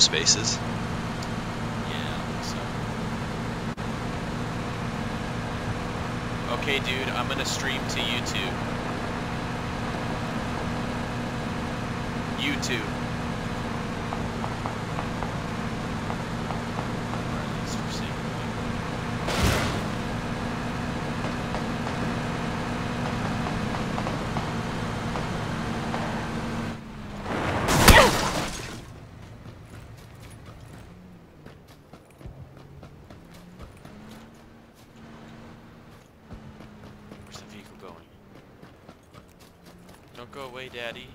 spaces. Yeah, so. Okay, dude, I'm gonna stream to YouTube. YouTube. Or at least for sake of it. Where's the vehicle going? Don't go away, Daddy.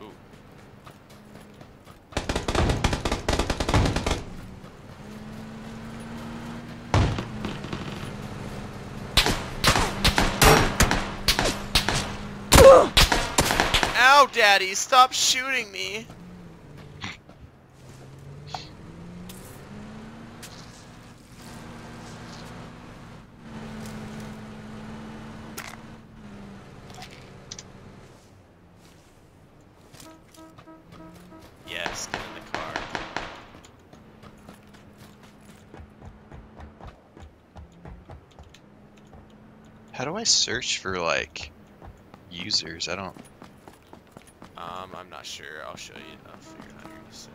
Ooh. Ow, Daddy! Stop shooting me! Search for like users? I don't. Um, I'm not sure. I'll show you. I'll figure out in a sec.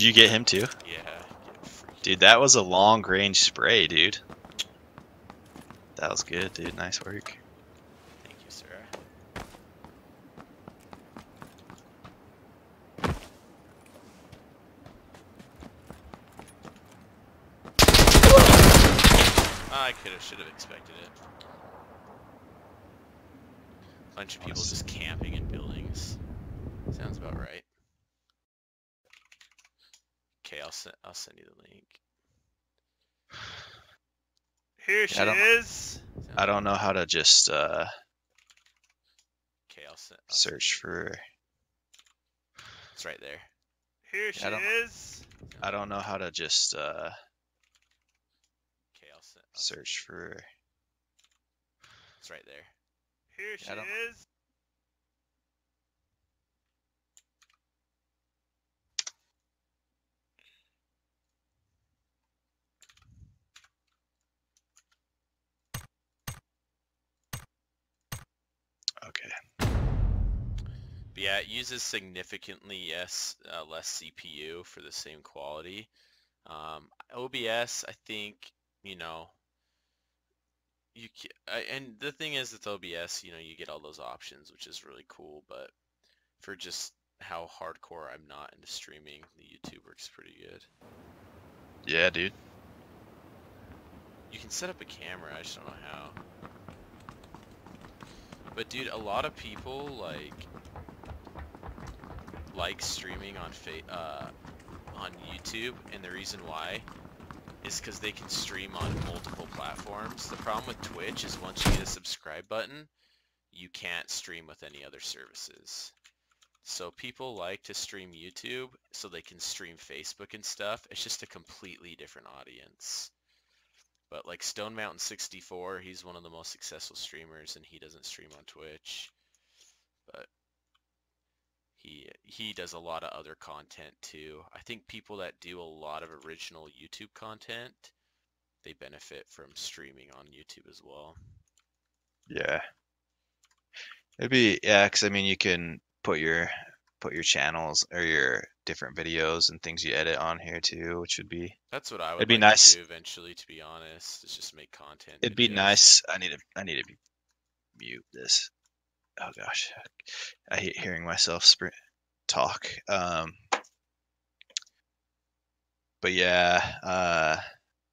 Did you get him too? Yeah. Dude, that was a long range spray, dude. That was good, dude. Nice work. Thank you, sir. I could have, should have expected it. Bunch of people just camping in buildings. Sounds about right. Okay, I'll send I'll send you the link. Here she I don't- is. I don't know how to just uh, Okay, I'll send. I'll send search you- for. It's right there. Here she I don't- is. I don't know how to just uh, Okay, I'll send. I'll send search for. It's right there. Here she I don't- is. Okay. But yeah, it uses significantly yes uh, less CPU for the same quality. Um, OBS, I think, you know, you I, and the thing is with OBS, you know, you get all those options, which is really cool. But for just how hardcore I'm not into streaming, the YouTube works pretty good. Yeah, dude. You can set up a camera, I just don't know how. But dude, a lot of people like like streaming on fa- uh, on YouTube, and the reason why is because they can stream on multiple platforms. The problem with Twitch is once you get a subscribe button, you can't stream with any other services. So people like to stream YouTube so they can stream Facebook and stuff. It's just a completely different audience. But like Stone Mountain 64, he's one of the most successful streamers and he doesn't stream on Twitch. But he he does a lot of other content too. I think people that do a lot of original YouTube content, they benefit from streaming on YouTube as well. Yeah. It'd be yeah, 'cause I mean you can put your put your channels or your different videos and things you edit on here too, which would be That's what I would It'd be like nice. to do eventually, to be honest. Is just make content. it'd be nice. I need to I need to be- mute this. Oh gosh. I hate hearing myself spr- talk. Um but yeah, uh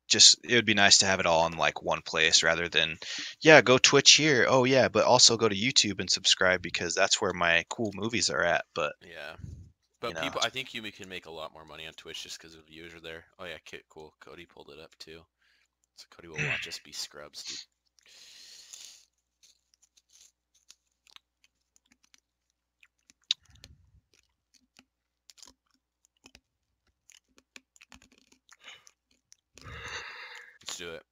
just it would be nice to have it all in like one place rather than yeah go twitch here oh yeah but also go to youtube and subscribe because that's where my cool movies are at but Yeah. But know, people, I think you can make a lot more money on Twitch just because of viewers are there. Oh yeah, cool. Cody pulled it up too. So Cody will watch us be scrubs, dude. Let's do it.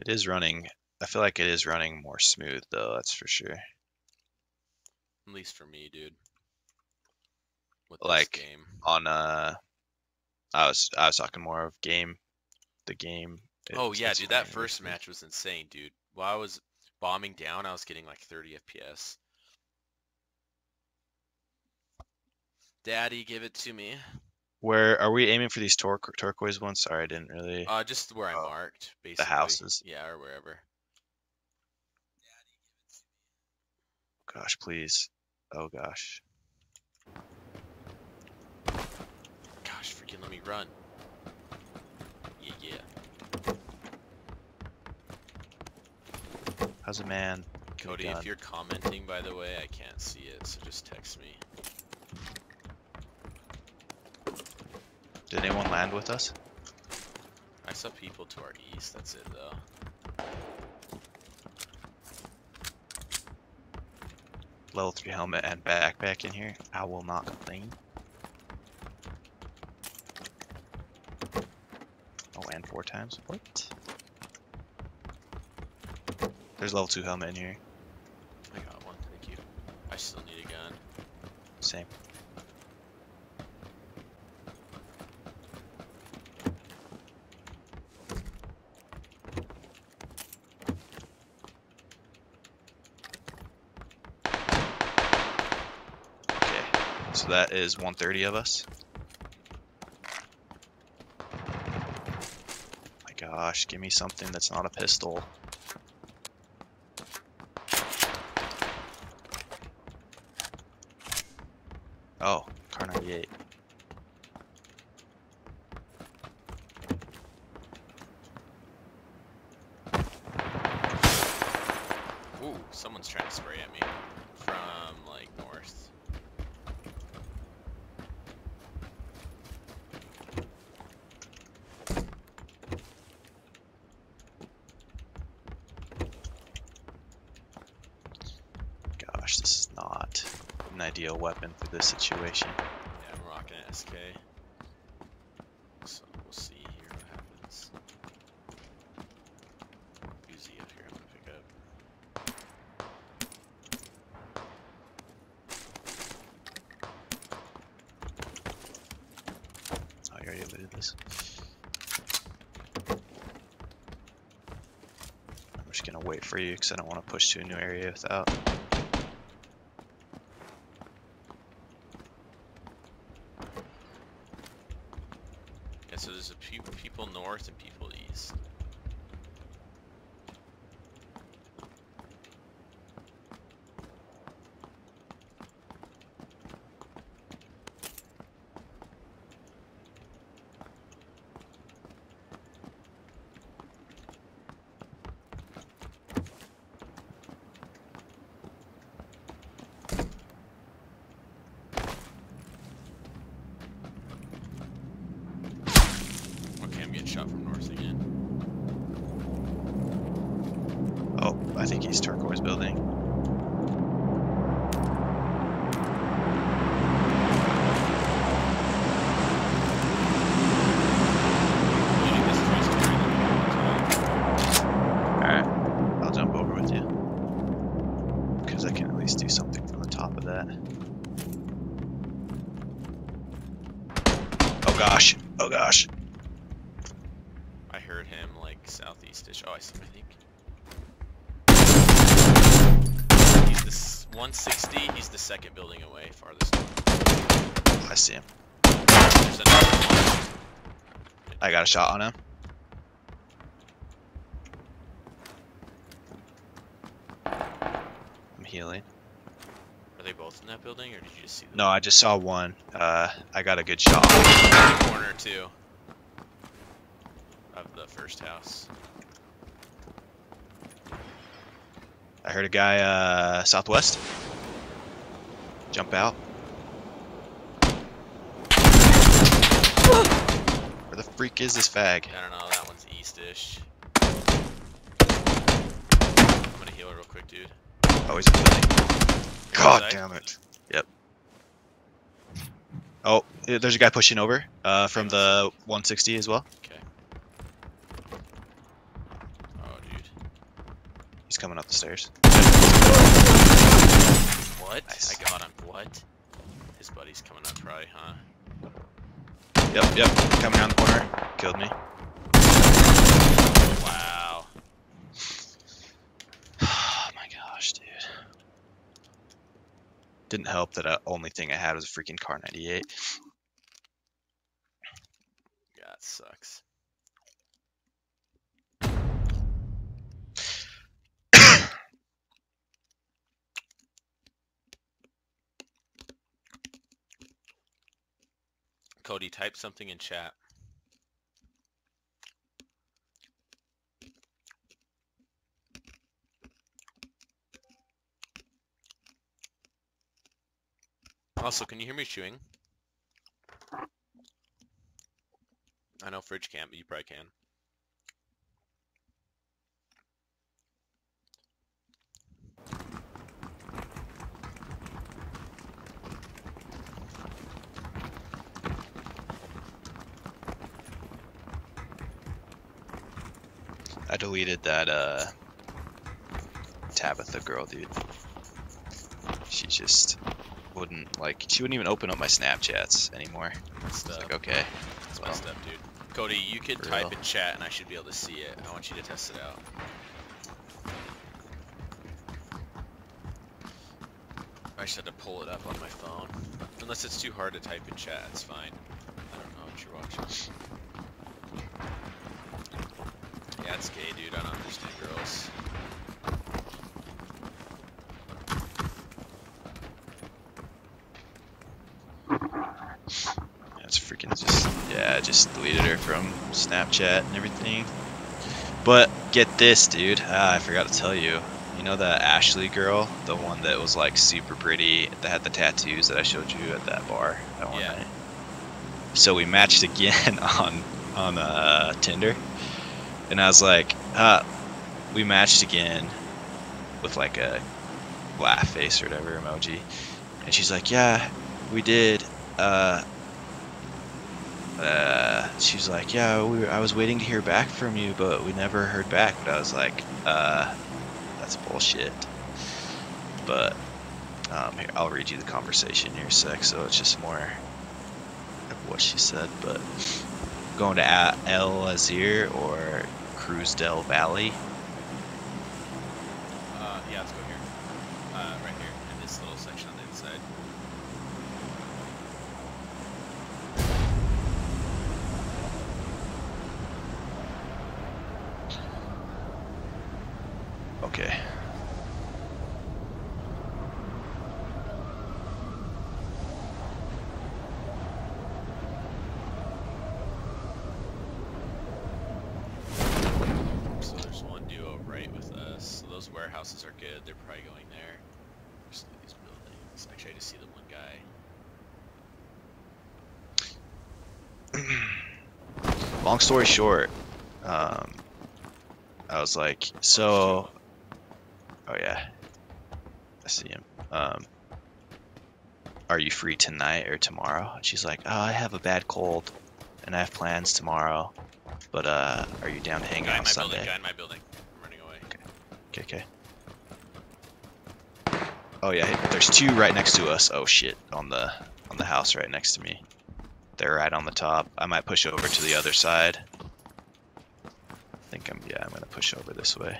it is running i feel like it is running more smooth though that's for sure At least for me, dude. With Like, on uh i was i was talking more of game the game Oh yeah, dude, that first match was insane, dude. While I was bombing down, I was getting like 30 FPS. Daddy, give it to me. where are we aiming for these tur- turquoise ones sorry i didn't really Uh, just where I Oh, marked, basically. The houses. Yeah, or wherever. gosh please oh gosh Gosh, freaking let me run. Yeah, yeah. how's a man Cody, if you're commenting, by the way, I can't see it, so just text me. Did anyone land with us? I saw people to our east. That's it, though. level 3 helmet and backpack in here. I will not complain. Oh and four times. What? There's level 2 helmet in here I got one. Thank you. I still need a gun. same Okay, so that is 130 of us. My gosh, give me something that's not a pistol. Oh, car 98. Ooh, someone's trying to spray at me from like north. Gosh, this is not an ideal weapon for this situation. Yeah, I'm rocking SK. So we'll see here what happens. Uzi up here, I'm gonna pick up. Oh, you already looted this. I'm just gonna wait for you because I don't want to push to a new area without. Yeah, so there's a few people north and people east. Okay, I'm getting shot from north again. Oh, I think he's turquoise building. Leading this choice to bring them to Alright, I'll jump over with you. Because I can at least do something from the top of that. Oh gosh, oh gosh. I heard him like southeast-ish. Oh, I see. I think he's this 160. He's the second building away, farthest. I see him. There's another one. I got a shot on him. I'm healing. Are they both in that building, or did you just see them? No, I just saw one. Uh, I got a good shot. Corner too. Of the first house. I heard a guy uh, southwest jump out. Where the freak is this fag? I don't know. That one's east-ish. I'm gonna heal real quick, dude. Oh, he's in the building. God damn it. Yep. Oh, eh, there's a guy pushing over uh, from the 160 as well. Okay. Oh, dude. He's coming up the stairs. What? Nice. I got him. What? His buddy's coming up, probably, huh? Yep, yep. Coming around the corner. Killed me. Wow. Oh my gosh, dude. Didn't help that uh, only thing I had was a freaking Kar98. Yeah, it sucks. Cody, type something in chat. Also, can you hear me chewing? I know Fridge can't, but you probably can. I deleted that uh Tabitha girl, dude. She just wouldn't like she wouldn't even open up my Snapchats anymore. It's like okay. That's well, messed up, dude. Cody, you could type real. in chat and I should be able to see it. I want you to test it out. I just had to pull it up on my phone. Unless it's too hard to type in chat, it's fine. I don't know what you're watching. It's gay, dude. I don't understand girls. That's freaking just yeah, I just deleted her from Snapchat and everything. But get this, dude. Ah, I forgot to tell you. You know that Ashley girl, the one that was like super pretty, that had the tattoos that I showed you at that bar that one Yeah. night. So we matched again on on uh, Tinder, and I was like, uh, we matched again with like a laugh face or whatever emoji, and she's like, yeah, we did. Uh, uh, like, "Yeah, we were, I was waiting to hear back from you, but we never heard back." But I was like, "Uh, that's bullshit." But um, here, I'll read you the conversation here, sec. So it's just more of what she said. But going to A- El Azir or Cruz Valley. Uh, yeah, let's go here. Uh, right here, in this little section on the inside. Okay. So there's one duo right with us. So those warehouses are good. They're probably going there. Just these buildings. I tried to see the one guy. Long story short, um, I was like, so, oh yeah, I see him. Um, are you free tonight or tomorrow? And she's like, oh, I have a bad cold, and I have plans tomorrow, but uh, are you down to hang Guy out in my Sunday? building. Guy in my building. I'm running away. Okay, okay. Oh yeah, there's two right next to us. Oh shit, on the on the house right next to me. They're right on the top. I might push over to the other side. I think I'm yeah, I'm gonna push over this way.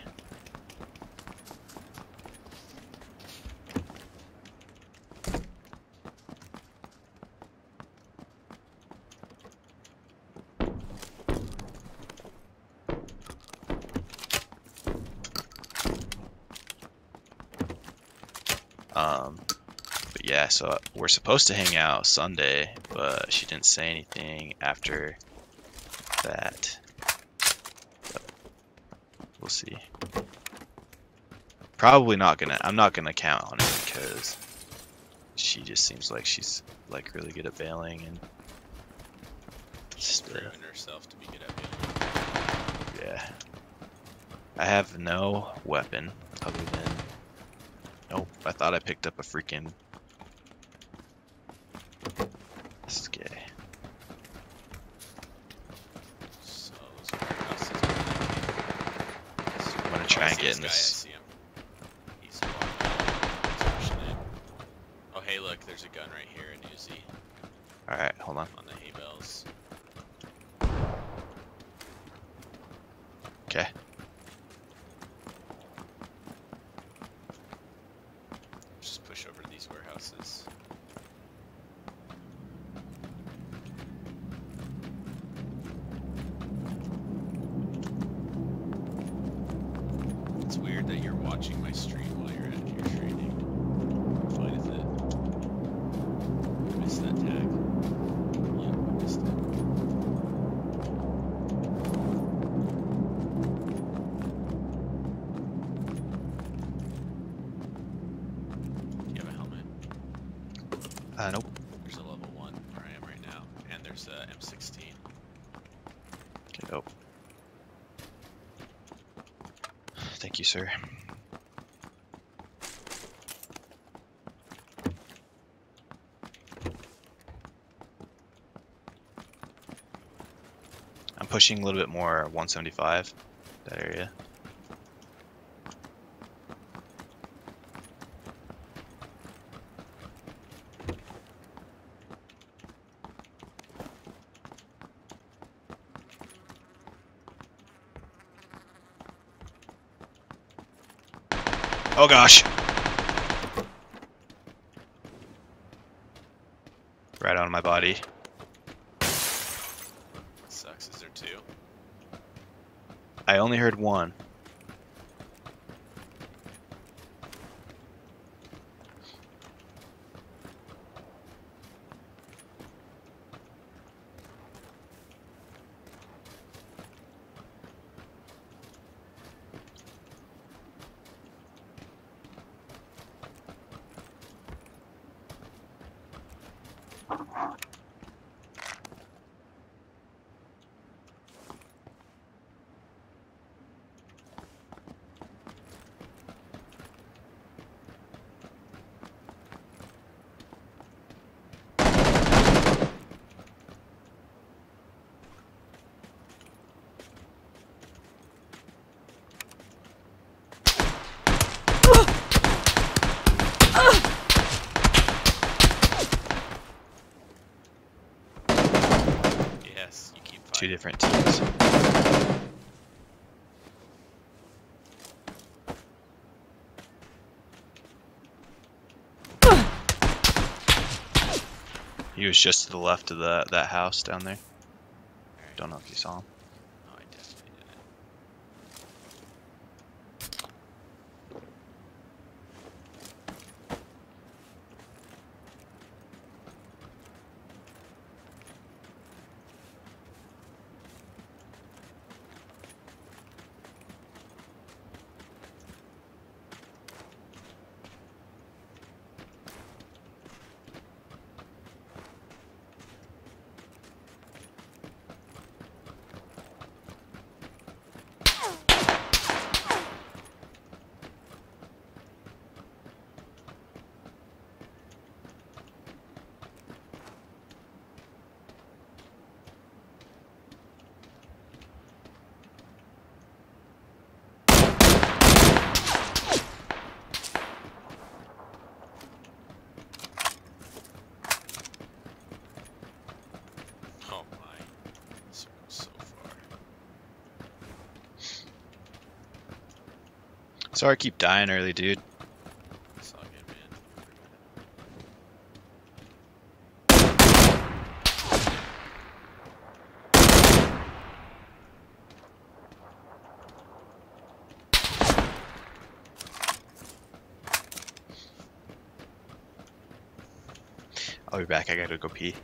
Um, But yeah, so we're supposed to hang out Sunday, but she didn't say anything after that. But we'll see. Probably not gonna. I'm not gonna count on it because she just seems like she's like really good at bailing and just, uh, herself to be good at bailing. yeah. I have no weapon other than. Nope. I thought I picked up a freaking. This is gay. So those warehouses are really- I'm gonna Oh, try I and see get this in this. see him. He's walking out. He's pushing in. Oh hey look, there's a gun right here in Uzi All right, hold on. on the hay bales. Okay. Just push over to these warehouses. It's weird that you're watching my stream while you're at your training. Fine with it. I missed that tag. Yeah, I missed it. Do you have a helmet? Uh, nope. There's a level 1 where I am right now, and there's a M16. Okay, nope. Thank you, sir. Pushing a little bit more 175, that area. Oh gosh! Right on my body. Sucks, is there two? I only heard one. Yes, you keep Two different teams. He was just to the left of the that house down there. Don't know if you saw him. Oh, I definitely didn't. Oh my. Circle so far. Sorry, I keep dying early, dude. I'll be back. I gotta go pee.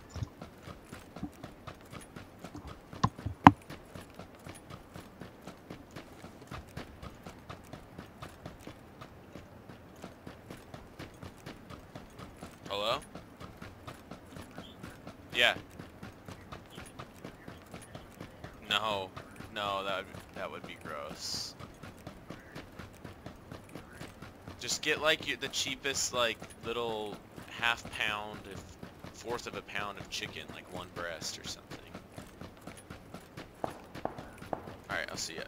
Hello? Yeah. No, no, that would, that would be gross. Just get like the cheapest like little half pound, if fourth of a pound of chicken, like one breast or something. All right, I'll see ya.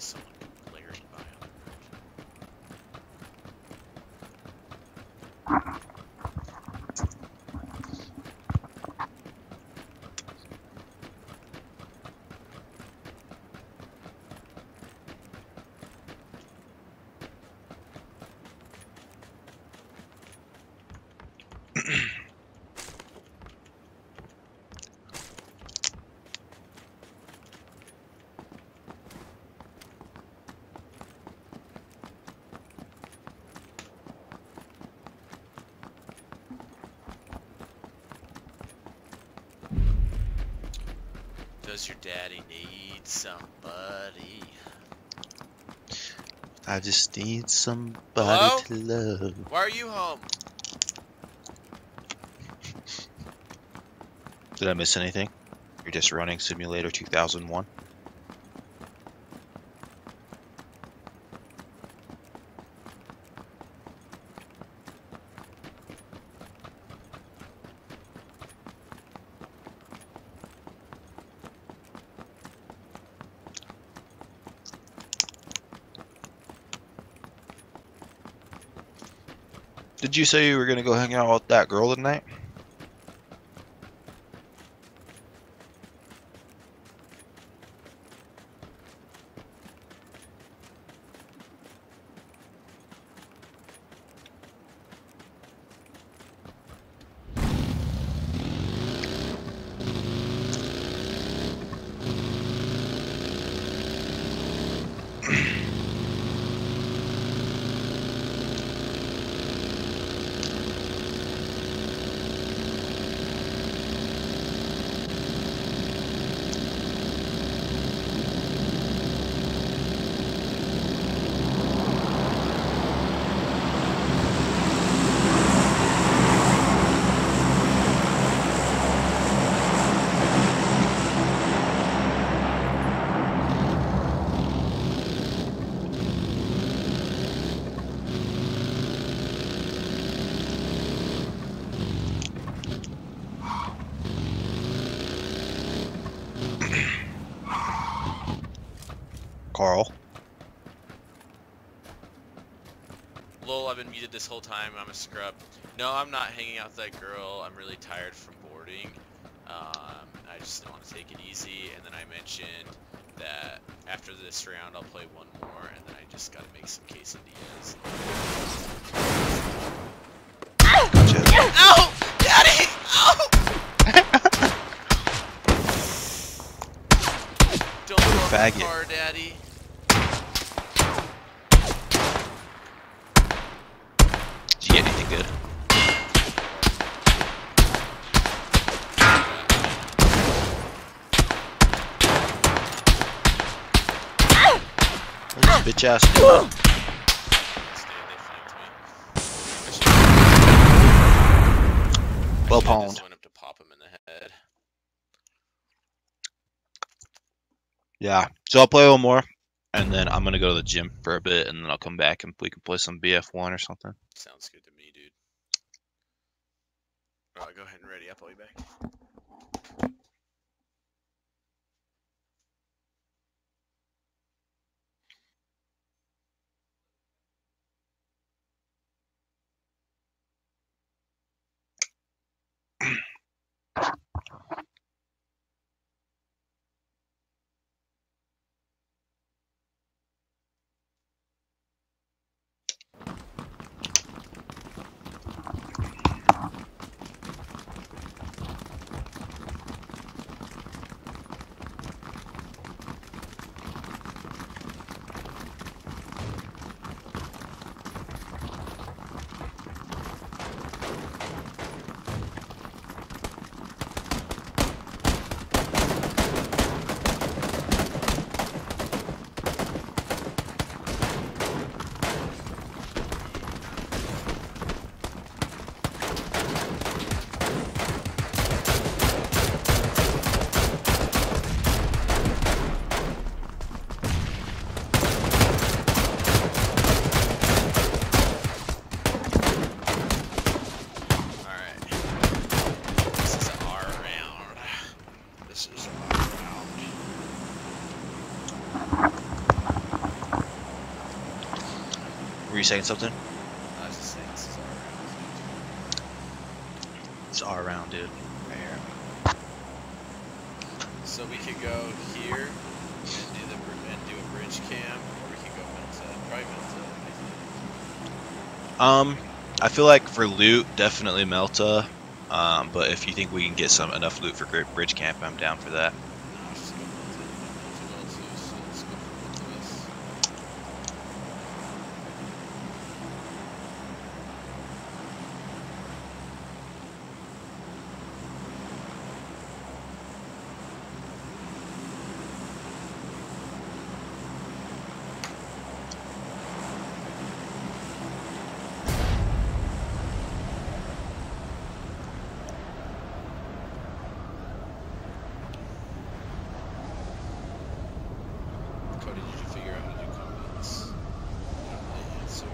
Someone Larry by on the road. Does your daddy needs somebody? I just need somebody Hello? to love. Why are you home? Did I miss anything? You're just running Simulator 2001. Did you say you were gonna go hang out with that girl tonight? Whole time. I'm a scrub. No, I'm not hanging out with that girl. I'm really tired from boarding. Um, I just want to take it easy. And then I mentioned that after this round, I'll play one more, and then I just gotta make some quesadillas. Gotcha. Ow! Daddy! Ow! Don't go off the faggot. car, Daddy. Did you get anything good? Where's this bitch ass dude? Stay, they flanked me. I should've- I Well should've pawned. just went up to pop him in the head. Yeah. So I'll play one more, and then I'm gonna go to the gym for a bit, and then I'll come back and we can play some BF1 or something. Sounds good to me, dude. Alright, go ahead and ready up. I'll be back. Alright. This is our round. This is our round. Were you saying something? I was just saying this is our round. It's our round, dude. Right. So we could go here and do the and do a bridge cam, or we could go Mylta. Probably Mylta. Um, I feel like for loot, definitely Mylta. Um, but if you think we can get some enough loot for Great Bridge Camp, I'm down for that. No, let's just go Mylta. You know, Mylta well too, so let's go for both of us. Cody, did you figure out how to do comments? I don't really answer.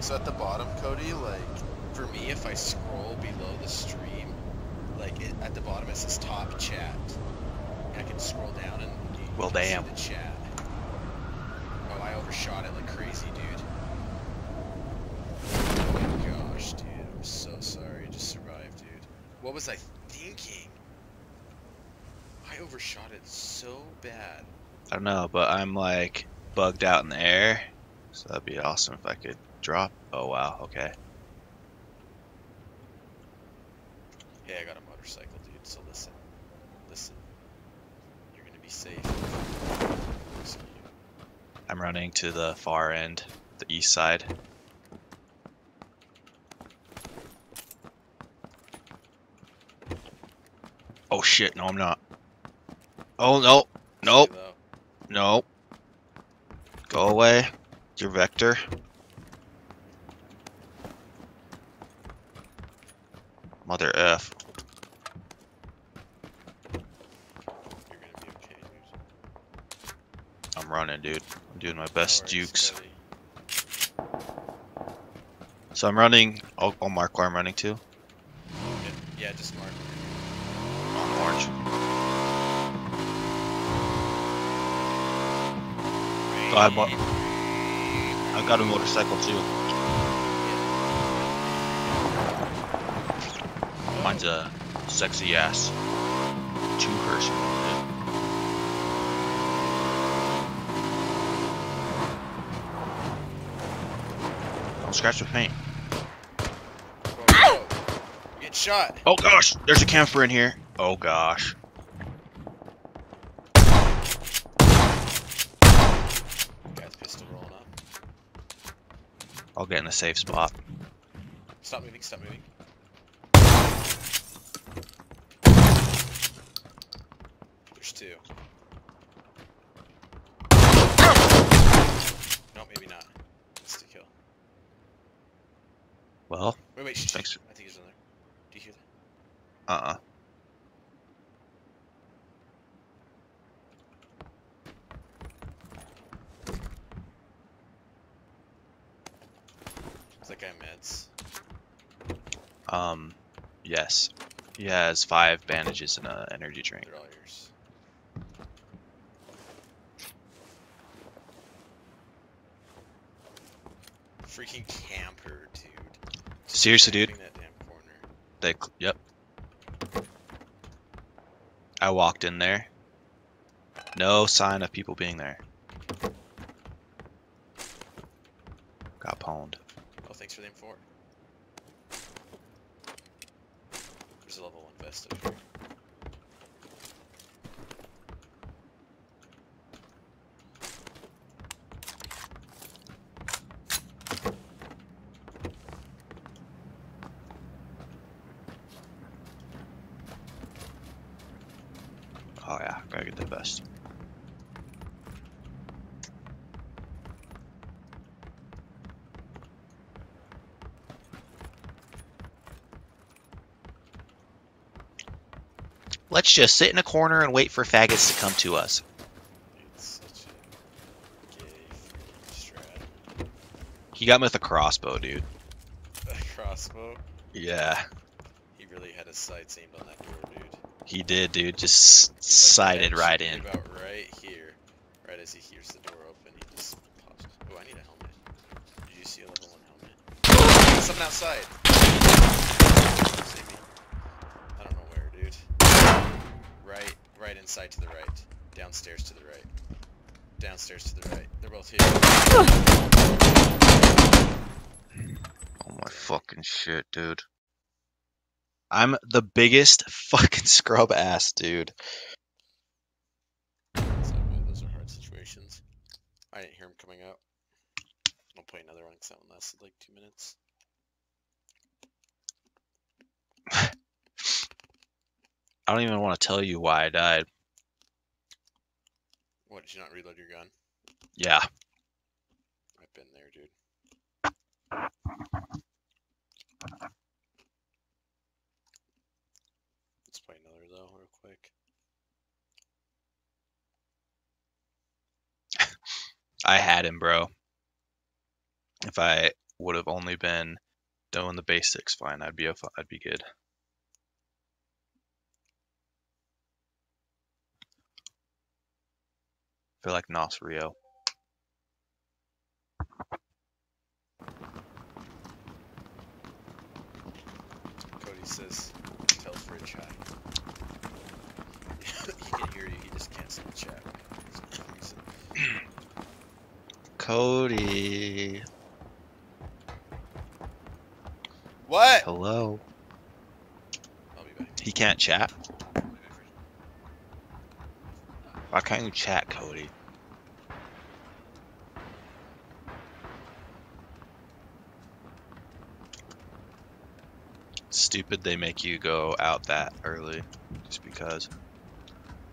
So at the bottom, Cody, like, for me, if I scroll below the stream, like, it, at the bottom it says top chat. And I can scroll down and you, Well, you can see damn. the chat. Oh, I overshot it like crazy, dude. Oh my gosh, dude. I'm so sorry. Just survived, dude. What was I thinking? I overshot it so bad. I don't know, but I'm like bugged out in the air, so that'd be awesome if I could drop. Oh wow, okay. Hey, I got a motorcycle, dude. So listen, listen. You're gonna be safe. I'm running to the far end, the east side. Oh shit, no I'm not. Oh no, nope, nope. Go away. Your vector. Mother F. You're gonna be okay, dude. I'm running, dude. I'm doing my best worries, jukes. Cody. So I'm running. I'll, I'll mark where I'm running to. Yeah, yeah, just mark. On orange. Oh, I bought- I got a motorcycle too. Mine's a sexy ass two person. Don't scratch the paint. Whoa, whoa. You Get shot. Oh gosh, there's a camper in here. Oh gosh. Guy's pistol rolling up. I'll get in a safe spot. Stop moving, stop moving. There's two. No, maybe not. That's the kill. Well, Wait, wait, shh, shh. Thanks. I think he's in there. Do you hear that? uh-uh. Is that guy meds? Um, yes. He has five bandages and an energy drink. They're all yours. Freaking camper, dude. Just Seriously, dude? That damn corner. They, yep. I walked in there. No sign of people being there. Got pwned. Oh, thanks for the M4. There's a level one vest up here. Oh yeah, gotta get the vest. Let's just sit in a corner and wait for faggots to come to us. It's such a gay freaking strat. He got me with a crossbow, dude. A crossbow. Yeah, He really had his sights aimed on that door, dude. he did, dude. Just He's sighted right in. About right here. Right as he hears the door open, he just pops. Oh, I need a helmet. Did you see a level one helmet? Something outside. See me? I don't know where, dude. Right, inside to the right. Downstairs to the right. Downstairs to the right. They're both here. Oh my fucking shit, dude. I'm the biggest fucking scrub ass, dude. It's all good. Those are hard situations. I didn't hear him coming out. I'll play another one because that one lasted like two minutes. I don't even want to tell you why I died. What, did you not reload your gun? Yeah. I've been there, dude. Let's play another though, real quick. I had him, bro. If I would have only been doing the basics fine, I'd be a, I'd be good. Feel like Nos Rio. Cody says, tell Fridge hi. he can hear you, he just can't see the chat. For some reason. Cody. What? Hello. I'll be back. He can't chat. Why can't you chat, Cody? Stupid they make you go out that early just because.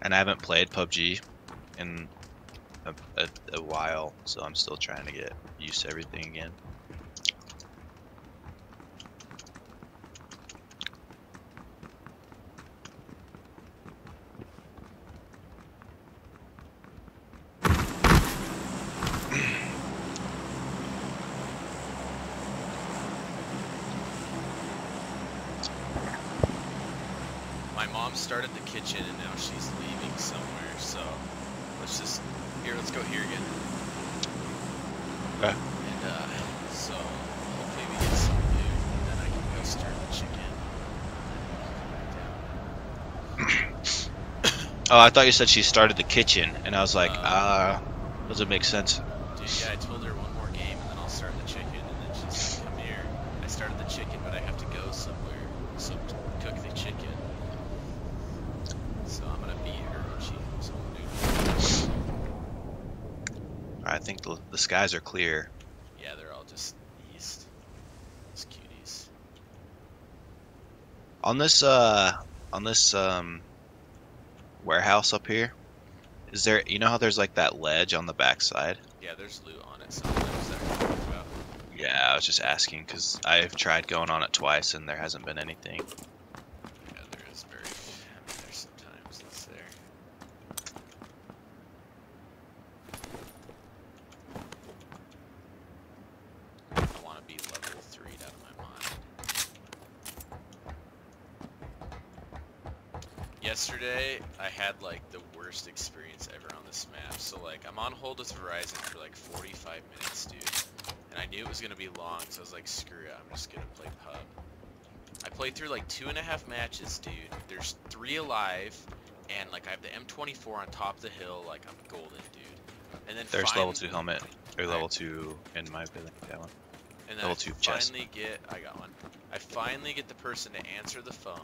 And I haven't played PUBG in a, a, a while, so I'm still trying to get used to everything again. My mom started the kitchen and now she's leaving somewhere, so let's just here, let's go here again. Okay. And uh, so hopefully we get some food, and then I can go stir the chicken. and then go back down. Oh, I thought you said she started the kitchen, and I was like, Uh, ah, doesn't make sense. Dude, yeah, I told her one more game, and then I'll start the chicken, and then she's like, "Come here." I started the chicken, but I have to go somewhere, so to cook the chicken. So I'm gonna beat her when she comes home, dude. I think the, skies are clear. Yeah, they're all just east. Those cuties. On this, uh, on this, um, warehouse up here, is there, you know how there's like that ledge on the backside? Yeah, there's loot on it sometimes that I talked about. Yeah, I was just asking because I've tried going on it twice and there hasn't been anything. Yeah, there is very. I mean, there's sometimes it's there. I want to be level 3 out of my mind. Yesterday, I had like the worst experience ever on this map. So like, I'm on hold with Verizon for like 45 minutes, dude. And I knew it was gonna be long, so I was like, screw it, I'm just gonna play pub. I played through like two and a half matches, dude. There's three alive, and like I have the M24 on top of the hill, like I'm golden, dude. And then There's level two helmet, or level two in my building. That one. And then level I two chest. finally get, I got one. I finally get the person to answer the phone,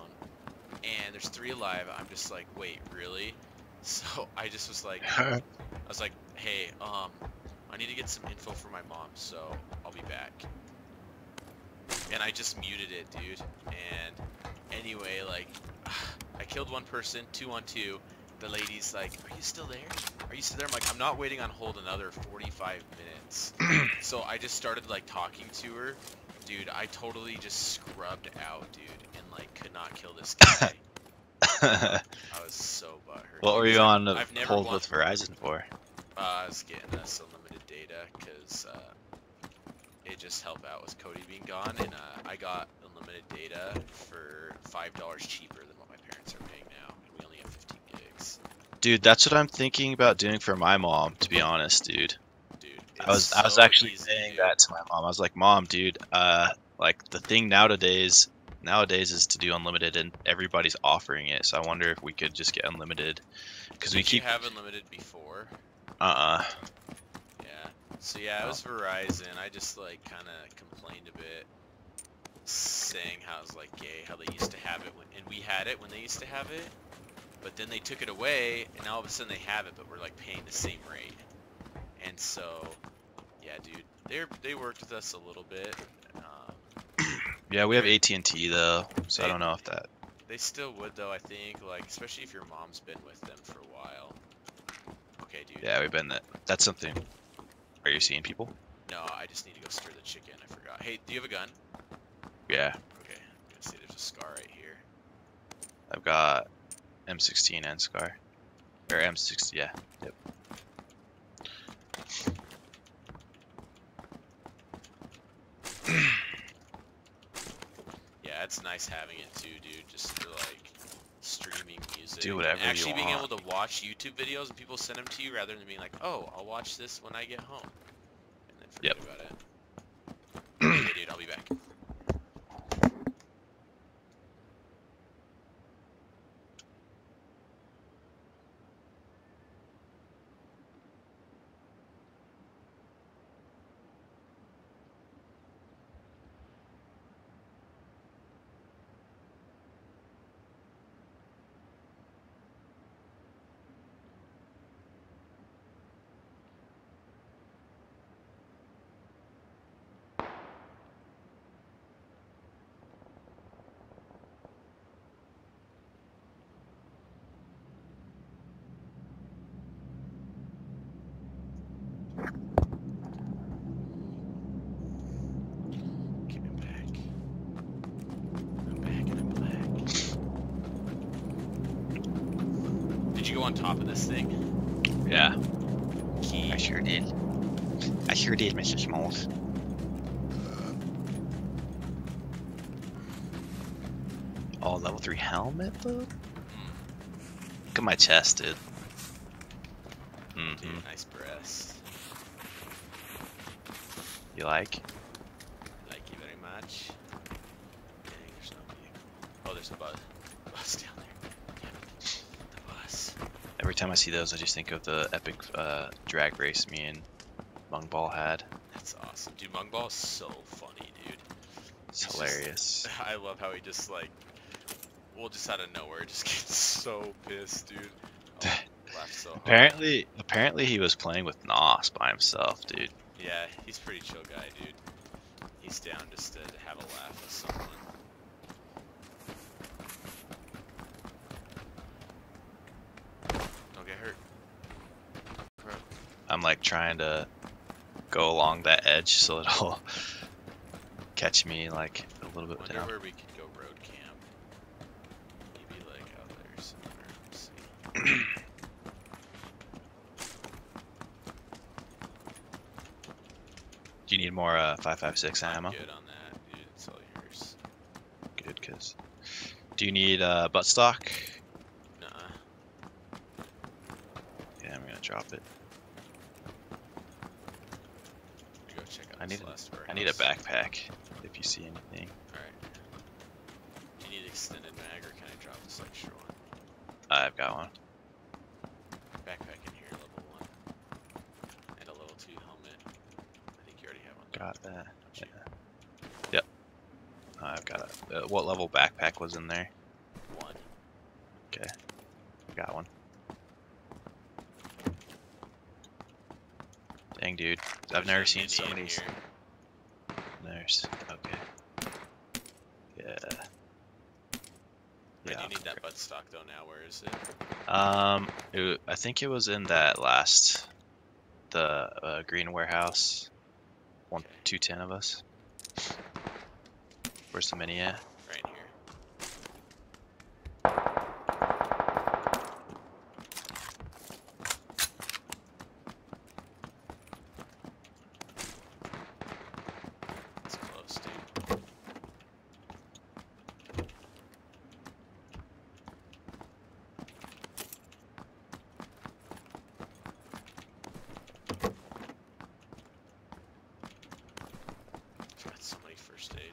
and there's three alive. I'm just like, wait, really? So I just was like, I was like, hey, um, I need to get some info for my mom, so I'll be back. And I just muted it, dude. And anyway, like, I killed one person, two on two. The lady's like, are you still there? Are you still there? I'm like, I'm not waiting on hold another 45 minutes. so I just started, like, talking to her. Dude, I totally just scrubbed out, dude, and, like, could not kill this guy. I was so butthurt. what were you on the I've never hold with Verizon for? uh, I was getting us unlimited data because uh, it just helped out with Cody being gone, and uh, I got unlimited data for five dollars cheaper than what my parents are paying now, and we only have 15 gigs. Dude, that's what I'm thinking about doing for my mom. To be honest, dude. I was it's I was actually easy, saying that to my mom. I was like, "Mom, dude, uh, like the thing nowadays nowadays is to do unlimited, and everybody's offering it. So I wonder if we could just get unlimited, because we keep you have unlimited before. uh uh Yeah. So yeah, it was Verizon. I just like kind of complained a bit, saying how it was like gay, how they used to have it, when, and we had it when they used to have it, but then they took it away, and now all of a sudden they have it, but we're like paying the same rate. And so, yeah, dude, they they worked with us a little bit. Um, yeah, we have AT and T though, so I don't know if that. they still would though, I think, like especially if your mom's been with them for a while. Okay, dude. Yeah, we've been that. That's something. Are you seeing people? No, I just need to go stir the chicken. I forgot. Hey, do you have a gun? Yeah, Okay, I'm gonna see there's a scar right here. I've got M16 and Scar, or M60. Yeah, yep. Yeah, it's nice having it too, dude. Just for like streaming music. Do and whatever you Actually being want. able to watch YouTube videos and people send them to you rather than being like, oh, I'll watch this when I get home, and then forget Yep. about it. okay, dude, I'll be back. Okay, I'm back. I'm back and I'm black. Did you go on top of this thing? Yeah, Key. I sure did. I sure did, Mr. Smalls. Oh, level three helmet though. Mm, Look at my chest, dude. dude, hmm nice breast. You like? Thank you very much. Dang, there's no vehicle. Oh, there's a bus. Bus down there. Damn it. The bus. Every time I see those, I just think of the epic uh, drag race me and Mungball had. That's awesome. Dude, Mung Ball is so funny, dude. It's It's just- hilarious. I love how he just like, well, just out of nowhere, just gets so pissed, dude. Oh, so hard. Apparently, apparently he was playing with Nos by himself, dude. Yeah, he's a pretty chill guy, dude. He's down just to have a laugh with someone. Don't get hurt. I'm like trying to go along that edge so it'll catch me like a little bit down. where we could go road camp. Maybe like out there somewhere. Do you need more uh, 556 I'm ammo? good on that, dude. It's all yours. Good, cause. Do you need uh, butt stock? Nuh Yeah, I'm gonna drop it. Go check out I need a- I need a backpack if you see anything. Alright. You need extended mag or can I drop this extra one? I've got one. Backpack in here, level 1. And a level 2 helmet. I think you already have one. Got that. you? Yep. I've got a. Uh, what level backpack was in there? One. Okay. Got one. Dang, dude. I've There's never seen so many. here. There's. Okay. Yeah. I Yeah. do need that butt stock though now. Where is it? Um, it, I think it was in that last, the uh, green warehouse. One, Okay. two, ten of us. Where's the mini at? Right here. It's close, dude. I've got so many first aid.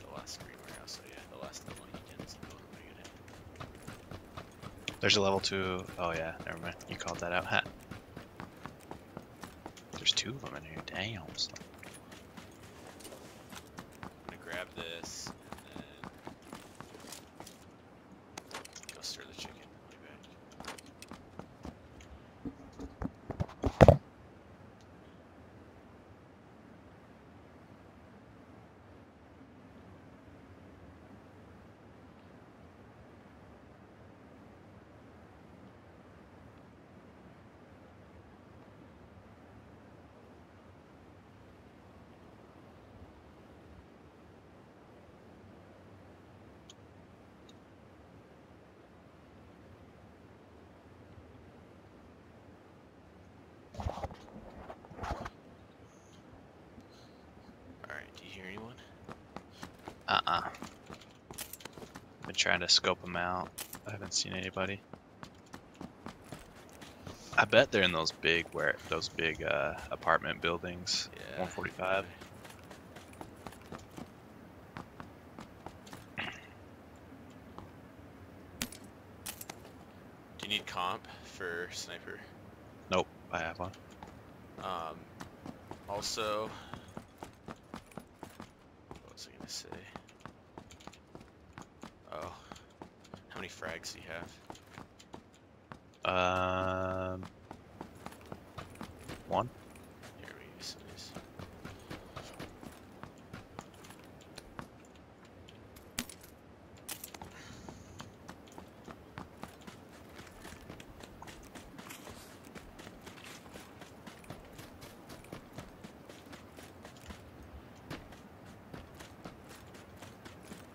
The last green warehouse, so yeah, the last level he gets going to There's a level two. Oh yeah, never mind. You called that out. Ha. There's two of them in here. Damn. I'm gonna grab this and then go stir the chicken. I'll be back. Alright, do you hear anyone? Uh-uh. Been trying to scope them out. I haven't seen anybody. I bet they're in those big where those big uh, apartment buildings. Yeah. 145. Do you need comp for sniper? Nope, I have one. Um, also, what was I gonna say? Oh, how many frags do you have? Um, one. Here we use these.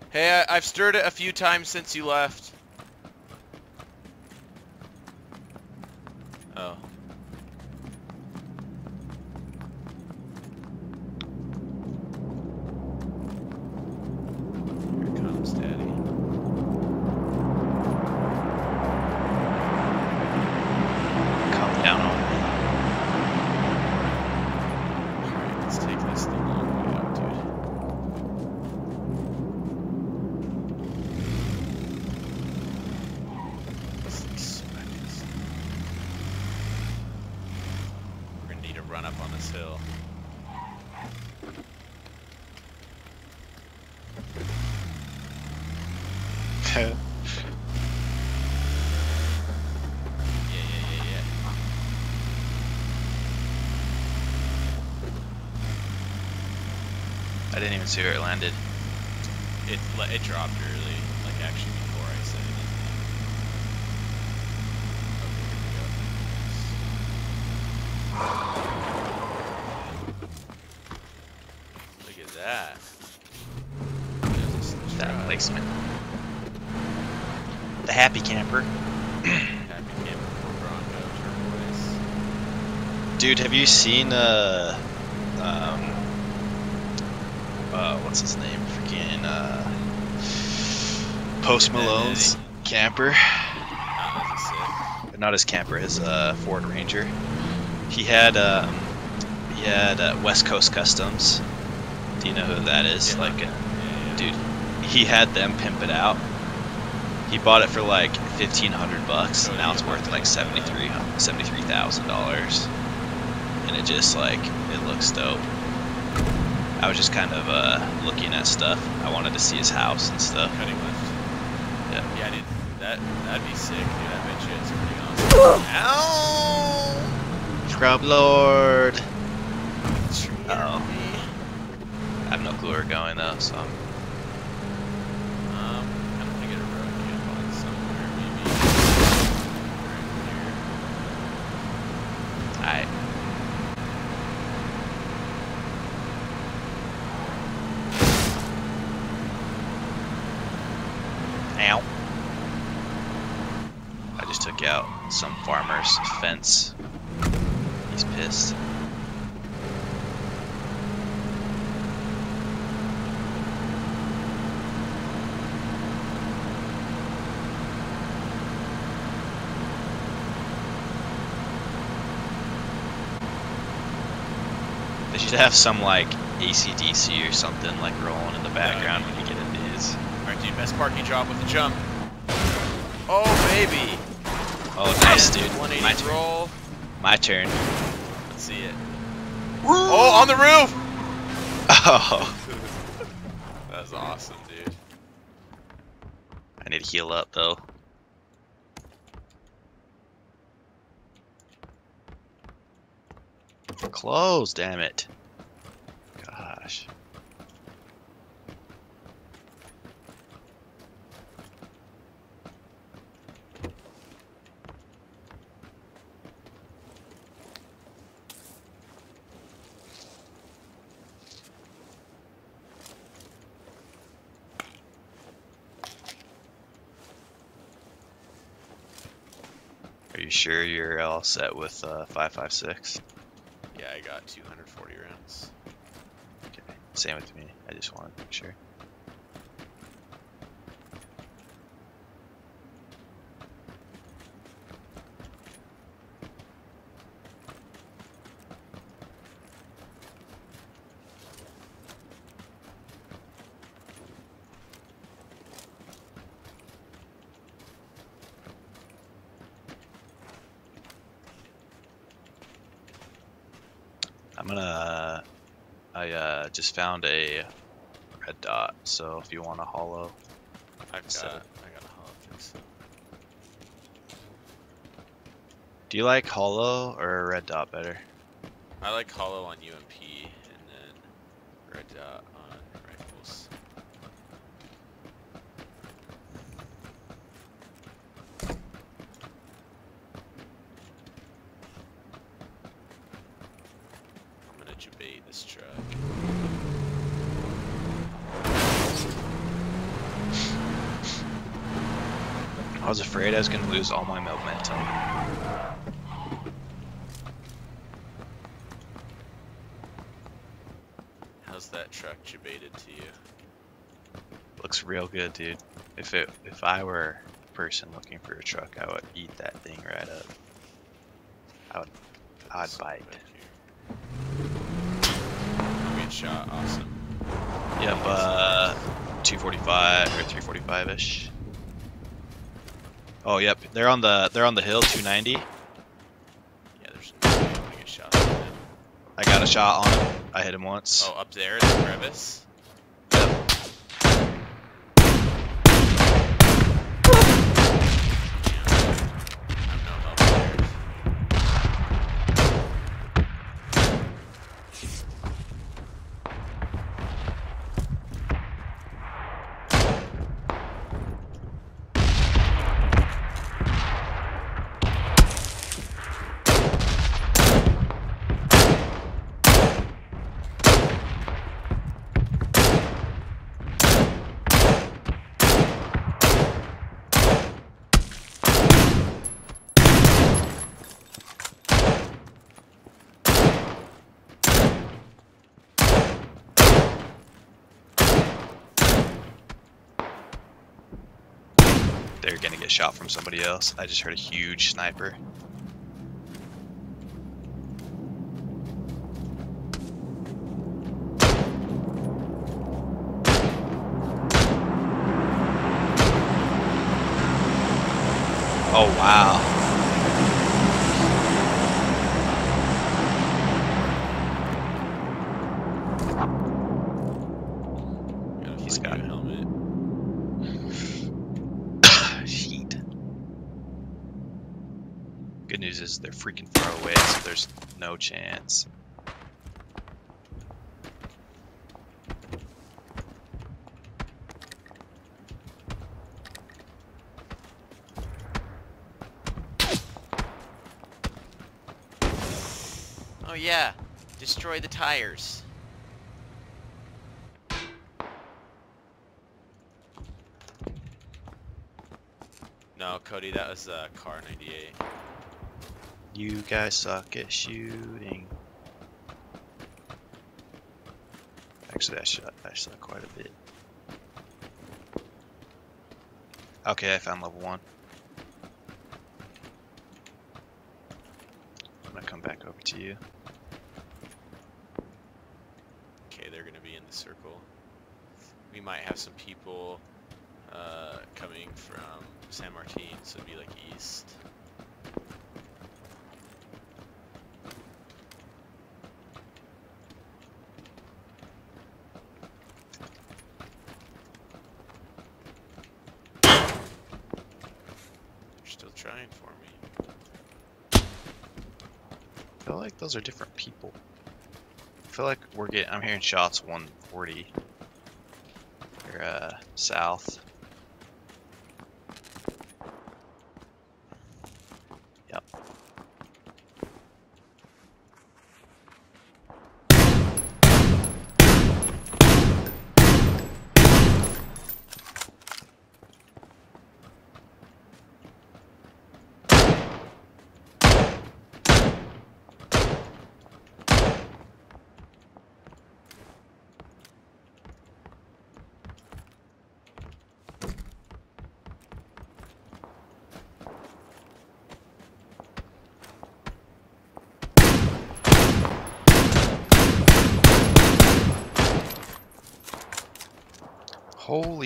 Hey, I, I've stirred it a few times since you left. Oh. Here comes Daddy. run up on this hill. Yeah, yeah, yeah, yeah. See where it landed. It it dropped early, like actually before I said anything. Okay, here we go. Look at that. That placement. The happy camper. Happy Camper Bronco turquoise. Dude, have you seen uh uh what's his name? Freaking uh Post Malone's camper. Sick. Not his camper, his uh Ford Ranger. He had um he had uh, West Coast Customs. Do you know who that is? Yeah. Like Yeah, yeah. dude, he had them pimp it out. He bought it for like fifteen hundred bucks. Oh, now it's worth like seventy-three seventy-three thousand dollars, and it just like it looks dope. I was just kind of uh, looking at stuff. I wanted to see his house and stuff. Cutting lift. Yeah. Yeah, dude. That that'd be sick, dude. I bet you it's pretty awesome. Ow! Scrub Lord. Uh-oh. I have no clue where we're going though, so I'm Um, I'm gonna get a road camp on somewhere, maybe. Right I. Ow. I just took out some farmer's fence. He's pissed. They should have some like ACDC or something like rolling in the background when you get into these. here. Alright, dude. Best parking job with the jump. Oh, baby. Oh, nice, dude. 180 My turn. roll. My turn. Let's see it. Oh, on the roof! Oh, That was awesome, dude. I need to heal up though. Close, damn it. Gosh. Are you sure you're all set with uh, 556? Yeah, I got 240 rounds. Okay. Same with me. I just wanted to make sure. I'm gonna. I uh, just found a red dot, so if you want a hollow, I've got, So- I got a hollow do you like hollow or red dot better? I like hollow on UMP and then red dot on rifles. I'm gonna debate this truck. I was afraid gonna lose all my momentum. How's that truck debated to you? Looks real good, dude. If it if I were a person looking for a truck, I would eat that thing right up. I would I'd bite. I'm getting shot. Awesome. Yep, uh 245 or 345 ish. Oh yep, they're on the they're on the hill 290. Yeah, there's shot. I got a shot on him. I hit him once. Oh, up there in the crevice. Yep. I'm no help there. They're gonna get shot from somebody else. I just heard a huge sniper. Oh wow. Gotta He's find got you a it. helmet. Sheet. Good news is they're freaking far away, so there's no chance. Oh yeah, destroy the tires. No, Cody, that was uh, Kar98. You guys suck at shooting. Actually, I shot. I shot quite a bit. Okay, I found level one. I'm gonna come back over to you. Okay, they're gonna be in the circle. We might have some people uh, coming from San Martin, so it'd be like east. They're still trying for me. I feel like those are different people. I feel like we're getting. I'm hearing shots 140. Or uh, south. Yep.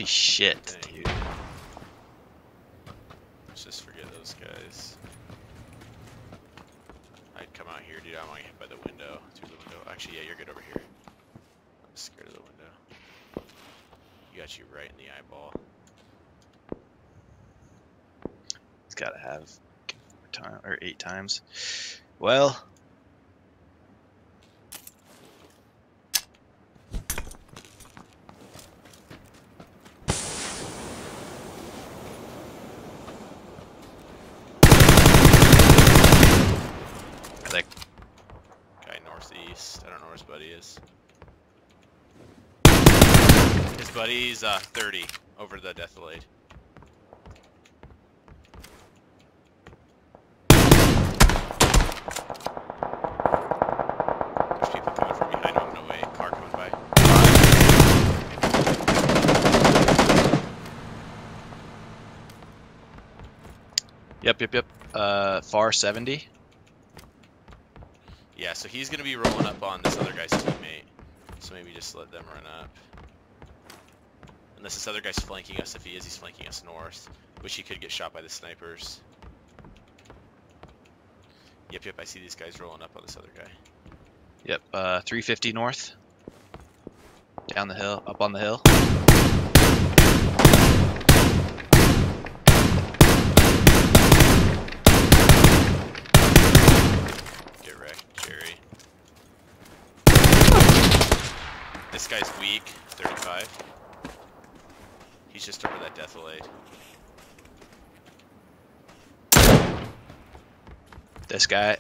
Holy shit, dude. Let's just forget those guys. I'd come out here, dude. I'm like by the window, through the window. Actually, yeah, you're good over here. I'm scared of the window. You got you right in the eyeball. He's gotta have four time or eight times. Well, that Guy northeast. I don't know where his buddy is. His buddy's uh 30 over the Deathlade. There's people coming from behind him. No way. Car coming by. Yep, yep, yep. Uh, far 70. Yeah, so he's gonna be rolling up on this other guy's teammate. So maybe just let them run up. Unless this other guy's flanking us. If he is, he's flanking us north. Which he could get shot by the snipers. Yep, yep, I see these guys rolling up on this other guy. Yep, uh, 350 north. Down the hill, up on the hill. Get wrecked, Jerry. This guy's weak, 35. He's just over that deathblade. This guy.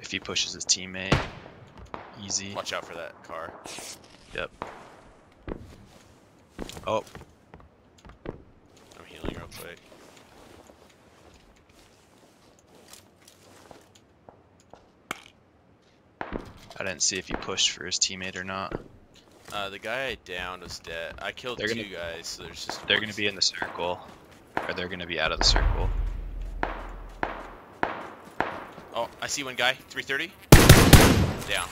If he pushes his teammate, easy. Watch out for that car. Yep. Oh, I'm healing real quick. I didn't see if he pushed for his teammate or not. Uh, the guy I downed was dead. I killed They're 2 gonna- guys, so there's just They're gonna be in the circle, or they're gonna be out of the circle. Oh, I see one guy. 330. Down.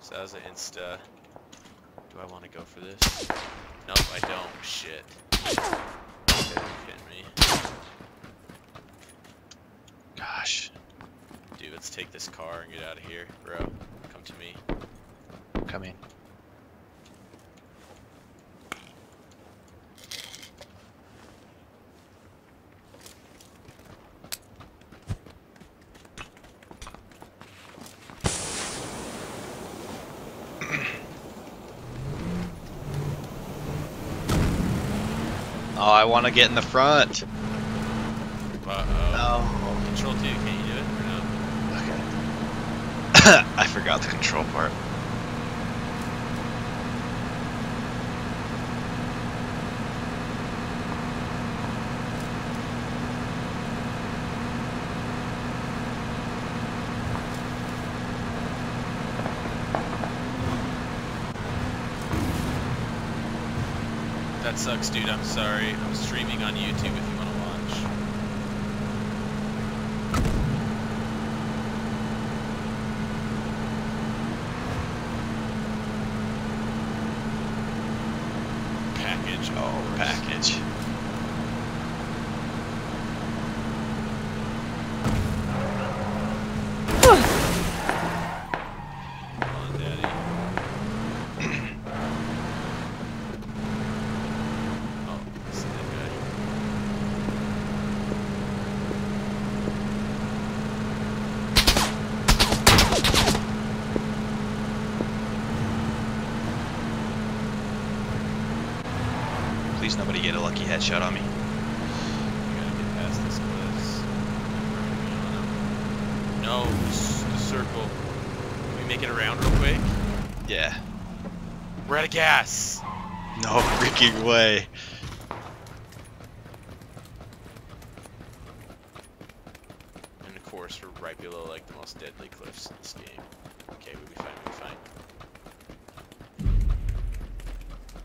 So that was an insta. Do I want to go for this? Nope, I don't. Shit. Okay, you kidding me? Gosh, Dude, take this car and get out of here, bro. Come to me. coming. Oh, I want to get in the front. Uh oh. No. Control 2, can you do it or no? Okay. I forgot the control part. That sucks, dude. I'm sorry. I'm streaming on YouTube if you want to watch. Package. Oh, package. Come on, daddy. oh, this is that guy. Please nobody get a lucky headshot on me. We gotta get past this cliffs. No, the circle. Can we make it around real quick? Yeah. We're out of gas. No freaking way. And of course, we're right below like the most deadly cliffs in this game. Okay, we'll be fine. We'll be fine.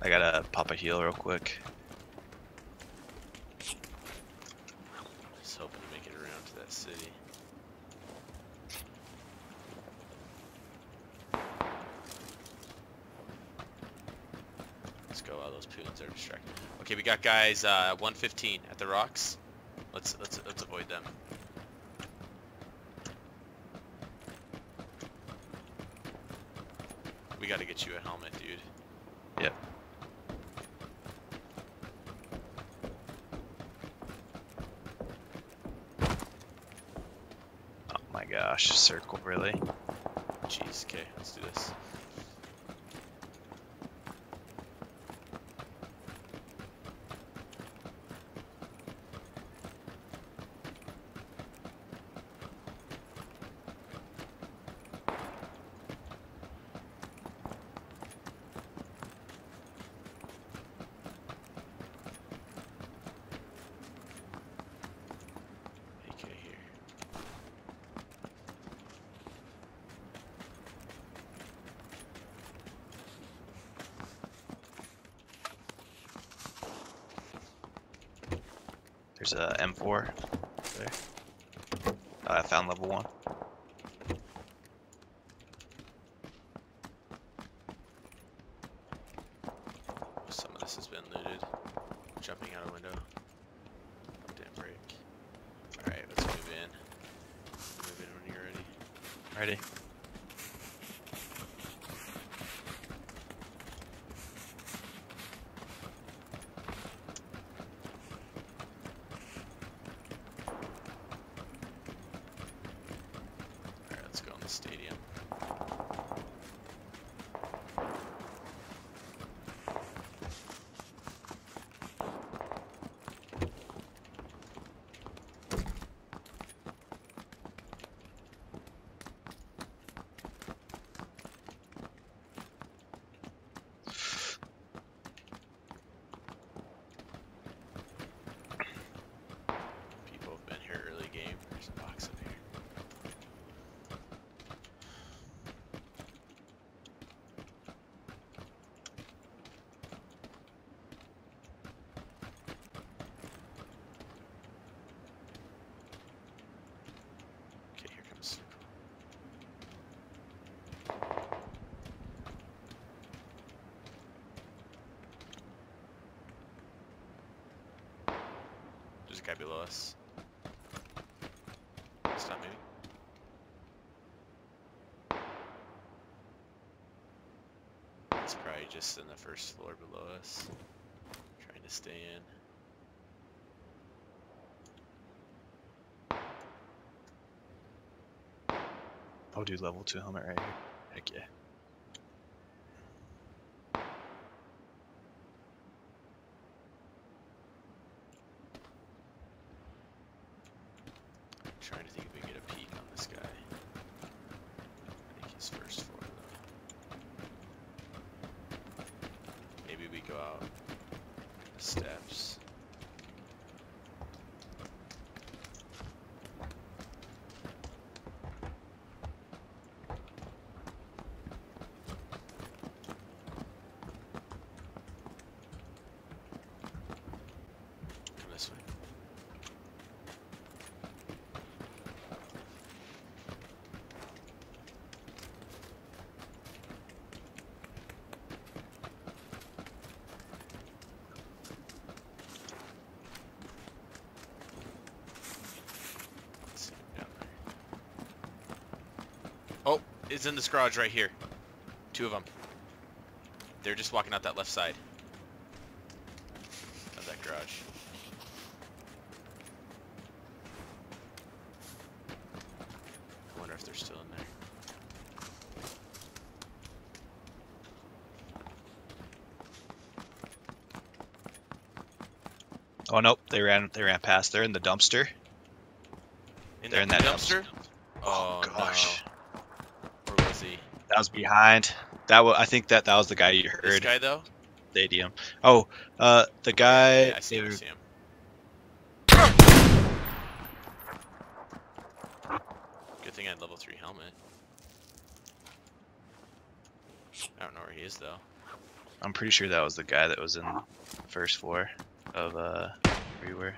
I gotta pop a heal real quick. Just hoping to make it around to that city. Let's go. All those Putins are distracted. Okay, we got guys uh, 115 at the rocks. Let's let's let's avoid them. We got to get you a helmet, dude. Yep. Oh my gosh, circle really? Jeez. Okay, let's do this. AK here. M4 there. Oh, I found level one. Some of this has been looted. Jumping out a window. Damn break. Alright, let's move in. Move in when you're ready. Ready? Alright, let's go in the stadium. People have been here early game. There's a box up here. Okay, here comes circle. There's a guy below us. Stop moving. He's probably just in the first floor below us. Trying to stay in. I'll do level two helmet right here. Heck yeah. trying to think if we can get a peek on this guy. I think he's first floor though. Maybe we go steps. Come this way. Let's see him down there. It's in this garage right here. Two of them. They're just walking out that left side of that garage. I wonder if they're still in there. Oh nope, they ran they ran past. They're in the dumpster. In They're in that that dumpster? Oh, gosh. no. Where was he? That was behind. That was I think that that was the guy you This heard. guy though? Stadium. Oh, uh, the guy. Yeah, I see him. I see him. Good thing I had level three helmet. I don't know where he is though. I'm pretty sure that was the guy that was in the first floor of uh where you were.